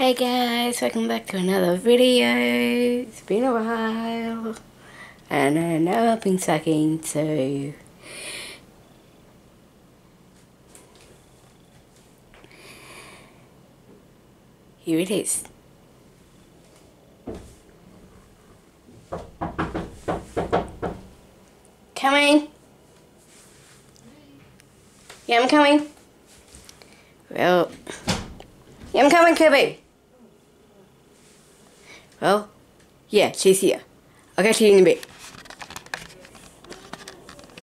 Hey guys, welcome back to another video. It's been a while. And I know I've been sucking, so... Here it is. Coming! Yeah, I'm coming. Well... Yeah, I'm coming, Kirby. Well, yeah, she's here. I'll catch you in a bit.